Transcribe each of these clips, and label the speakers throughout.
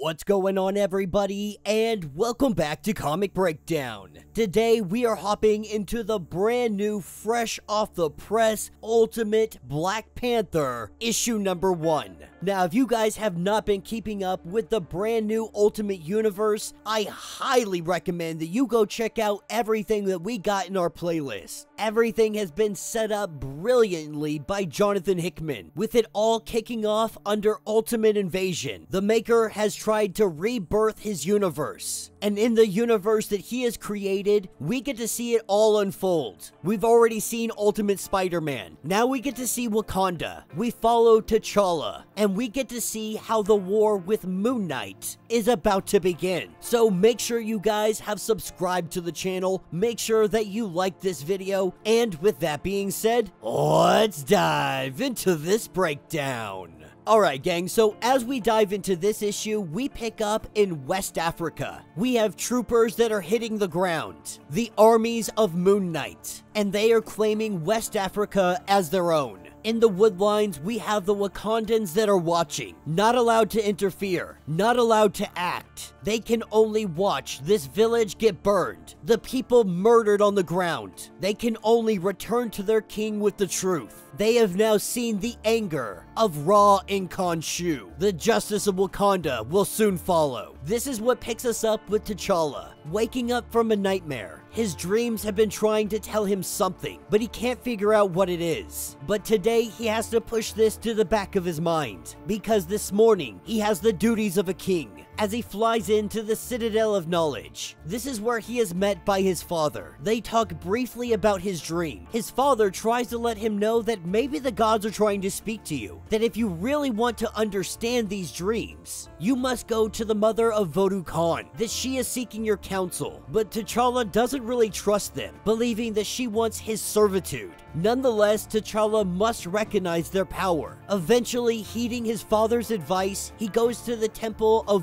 Speaker 1: What's going on, everybody, and welcome back to Comic Breakdown. Today, we are hopping into the brand new, fresh off the press Ultimate Black Panther issue number one. Now, if you guys have not been keeping up with the brand new Ultimate Universe, I highly recommend that you go check out everything that we got in our playlist. Everything has been set up brilliantly by Jonathan Hickman, with it all kicking off under Ultimate Invasion. The maker has tried to rebirth his universe, and in the universe that he has created, we get to see it all unfold. We've already seen Ultimate Spider-Man. Now we get to see Wakanda. We follow T'Challa, and we get to see how the war with Moon Knight is about to begin. So make sure you guys have subscribed to the channel, make sure that you like this video, and with that being said, let's dive into this breakdown. Alright, gang, so as we dive into this issue, we pick up in West Africa. We have troopers that are hitting the ground, the armies of Moon Knight, and they are claiming West Africa as their own. In the woodlines, we have the Wakandans that are watching, not allowed to interfere, not allowed to act. They can only watch this village get burned, the people murdered on the ground. They can only return to their king with the truth. They have now seen the anger of Ra and Khonshu. The justice of Wakanda will soon follow. This is what picks us up with T'Challa, waking up from a nightmare. His dreams have been trying to tell him something, but he can't figure out what it is. But today, he has to push this to the back of his mind, because this morning, he has the duties of a king as he flies into the Citadel of Knowledge. This is where he is met by his father. They talk briefly about his dream. His father tries to let him know that maybe the gods are trying to speak to you, that if you really want to understand these dreams, you must go to the mother of Voodoo Khan, that she is seeking your counsel. But T'Challa doesn't really trust them, believing that she wants his servitude. Nonetheless, T'Challa must recognize their power. Eventually, heeding his father's advice, he goes to the temple of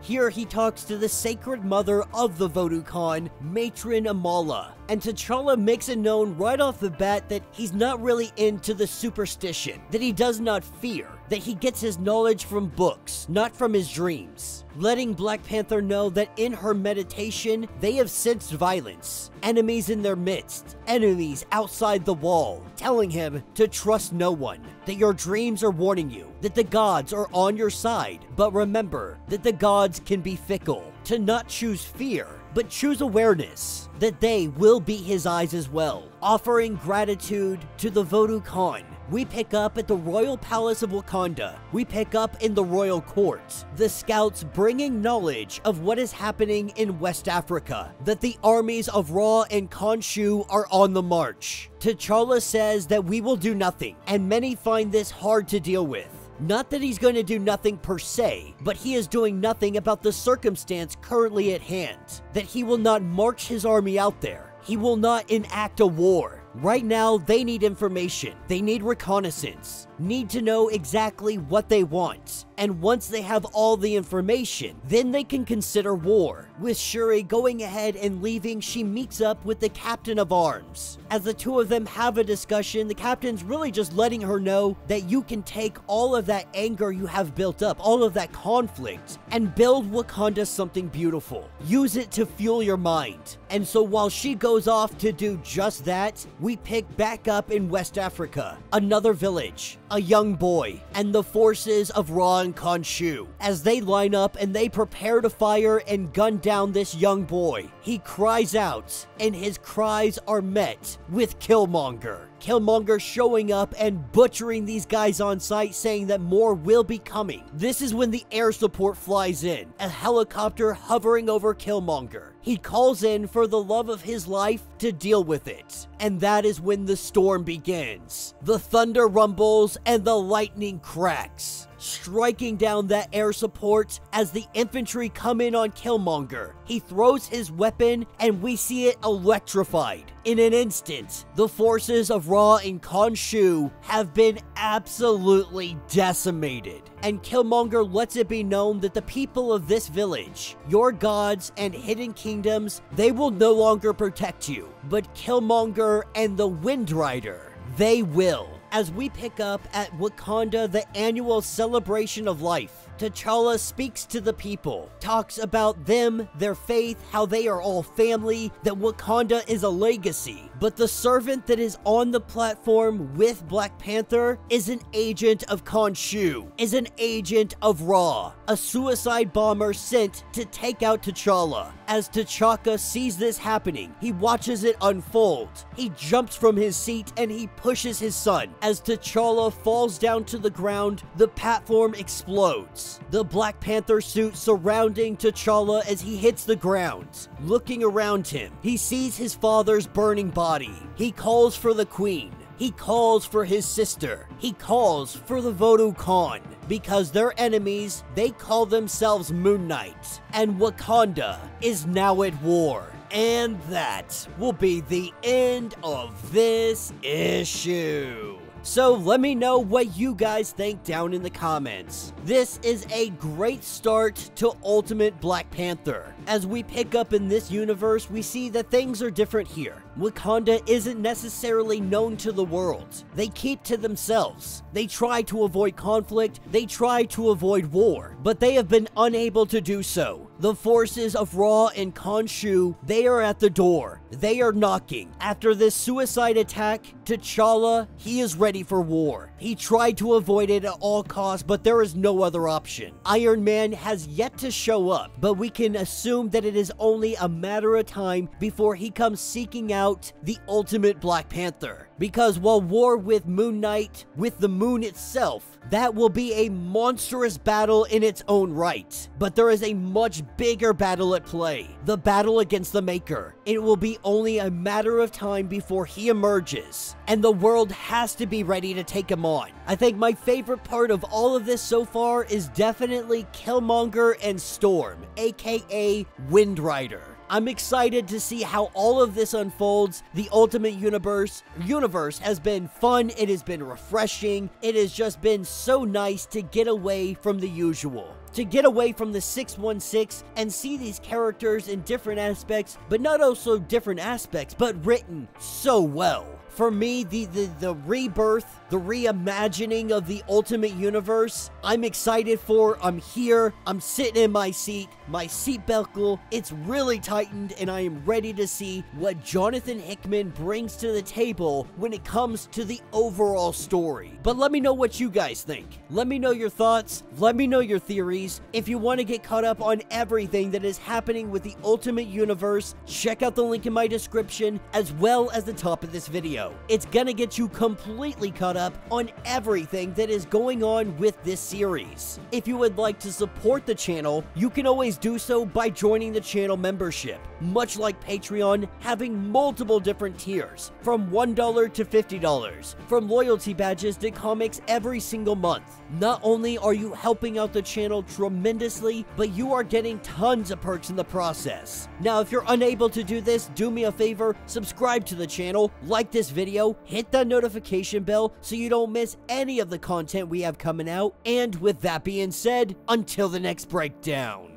Speaker 1: Here he talks to the sacred mother of the Voodoo Khan, Matron Amala. And T'Challa makes it known right off the bat that he's not really into the superstition, that he does not fear, that he gets his knowledge from books, not from his dreams. Letting Black Panther know that in her meditation, they have sensed violence, enemies in their midst, enemies outside the wall, telling him to trust no one, that your dreams are warning you, that the gods are on your side, but remember that the gods can be fickle, to not choose fear, but choose awareness that they will be his eyes as well. Offering gratitude to the Voodoo Khan, we pick up at the Royal Palace of Wakanda. We pick up in the Royal Court. The scouts bringing knowledge of what is happening in West Africa, that the armies of Ra and Khonshu are on the march. T'Challa says that we will do nothing, and many find this hard to deal with. Not that he's going to do nothing per se, but he is doing nothing about the circumstance currently at hand. That he will not march his army out there. He will not enact a war. Right now, they need information. They need reconnaissance. Need to know exactly what they want. And once they have all the information, then they can consider war. With Shuri going ahead and leaving, she meets up with the captain of arms. As the two of them have a discussion, the captain's really just letting her know that you can take all of that anger you have built up, all of that conflict, and build Wakanda something beautiful. Use it to fuel your mind. And so while she goes off to do just that, we pick back up in West Africa, another village, a young boy, and the forces of Ra and Khonshu. As they line up and they prepare to fire and gun down this young boy, he cries out, and his cries are met with Killmonger. Killmonger showing up and butchering these guys on site, saying that more will be coming. This is when the air support flies in, a helicopter hovering over Killmonger. He calls in for the love of his life to deal with it. And that is when the storm begins. The thunder rumbles and the lightning cracks striking down that air support as the infantry come in on Killmonger. He throws his weapon and we see it electrified. In an instant, the forces of Ra and Khonshu have been absolutely decimated. And Killmonger lets it be known that the people of this village, your gods and hidden kingdoms, they will no longer protect you. But Killmonger and the Wind Rider, they will. As we pick up at Wakanda, the annual celebration of life. T'Challa speaks to the people, talks about them, their faith, how they are all family, that Wakanda is a legacy. But the servant that is on the platform with Black Panther is an agent of Khonshu, is an agent of Ra, a suicide bomber sent to take out T'Challa. As T'Chaka sees this happening, he watches it unfold. He jumps from his seat and he pushes his son. As T'Challa falls down to the ground, the platform explodes. The Black Panther suit surrounding T'Challa as he hits the ground. Looking around him, he sees his father's burning body. He calls for the queen. He calls for his sister. He calls for the Voodoo Khan. Because their enemies, they call themselves Moon Knight. And Wakanda is now at war. And that will be the end of this issue. So let me know what you guys think down in the comments. This is a great start to Ultimate Black Panther. As we pick up in this universe, we see that things are different here. Wakanda isn't necessarily known to the world. They keep to themselves. They try to avoid conflict, they try to avoid war, but they have been unable to do so. The forces of Ra and Khonshu, they are at the door. They are knocking. After this suicide attack, T'Challa, he is ready for war. He tried to avoid it at all costs, but there is no other option. Iron Man has yet to show up, but we can assume that it is only a matter of time before he comes seeking out the ultimate Black Panther. Because while war with Moon Knight, with the moon itself, that will be a monstrous battle in its own right. But there is a much bigger battle at play. The battle against the Maker. It will be only a matter of time before he emerges. And the world has to be ready to take him on. I think my favorite part of all of this so far is definitely Killmonger and Storm, aka Wind Rider. I'm excited to see how all of this unfolds. The Ultimate Universe universe has been fun, it has been refreshing, it has just been so nice to get away from the usual. To get away from the 616 and see these characters in different aspects, but not also different aspects, but written so well for me, the, the, the rebirth, the reimagining of the Ultimate Universe, I'm excited for. I'm here. I'm sitting in my seat. My seat buckle, it's really tightened, and I am ready to see what Jonathan Hickman brings to the table when it comes to the overall story. But let me know what you guys think. Let me know your thoughts. Let me know your theories. If you want to get caught up on everything that is happening with the Ultimate Universe, check out the link in my description as well as the top of this video. It's gonna get you completely caught up on everything that is going on with this series. If you would like to support the channel, you can always do so by joining the channel membership. Much like Patreon, having multiple different tiers, from $1 to $50, from loyalty badges to comics every single month. Not only are you helping out the channel tremendously, but you are getting tons of perks in the process. Now, if you're unable to do this, do me a favor, subscribe to the channel, like this video, hit that notification bell so you don't miss any of the content we have coming out. And with that being said, until the next breakdown.